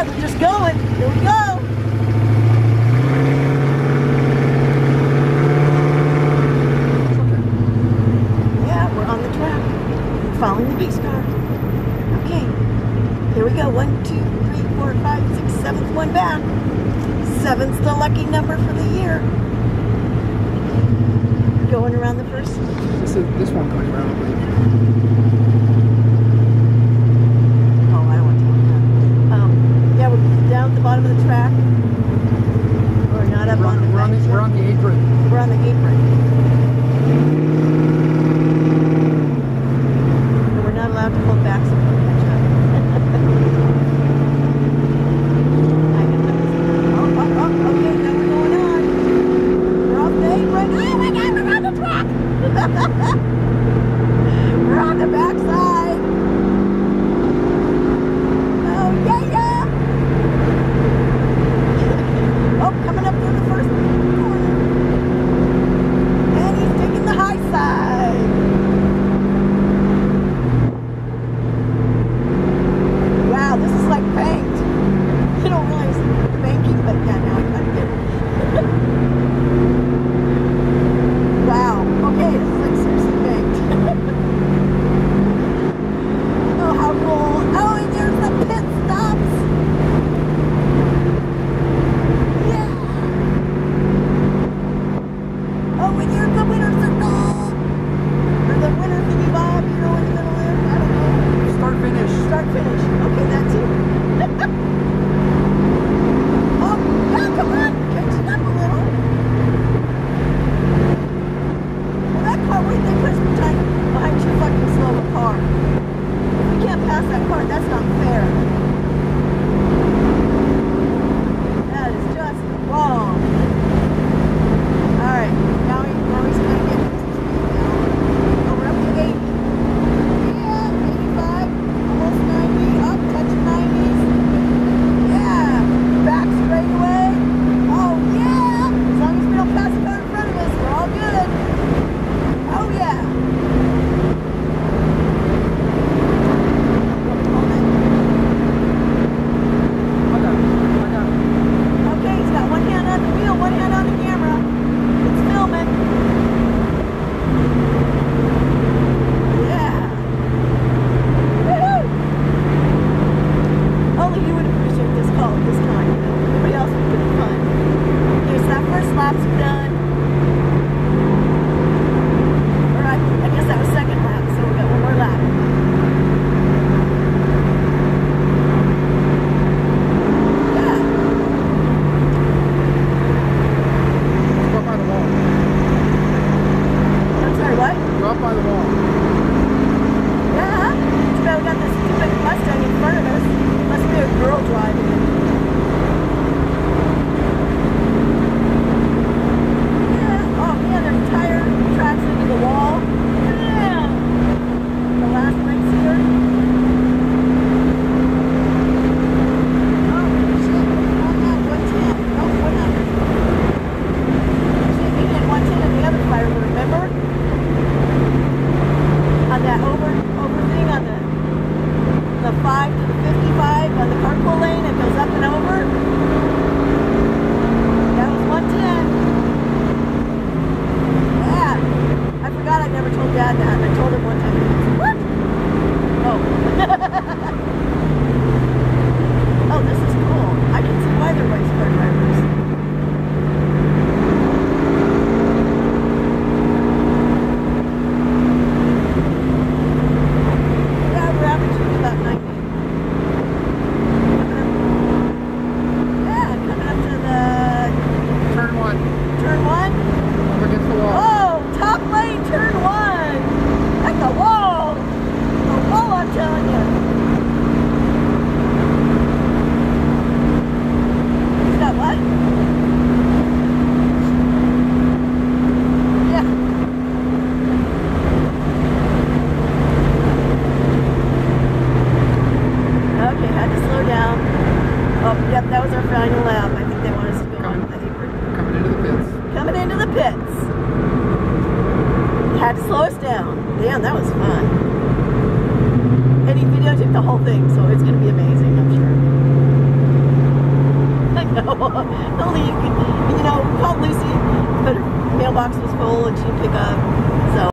We're just going. Here we go. Yeah, we're on the track. Following the big star. Okay. Here we go. One, two, three, four, five, six, seventh one back. Seven's the lucky number for the year. Going around the first. This, is, this one going around. when you're the winner. the 5 to the 55 on the carpool lane. It goes up and over. I think they want us to go coming, on. I think we're coming into the pits. Coming into the pits. Had to slow us down. Damn, that was fun. And he videotaped the whole thing, so it's going to be amazing, I'm sure. I know. Only you, could, you know, called Lucy, but her mailbox was full and she didn't pick up. So.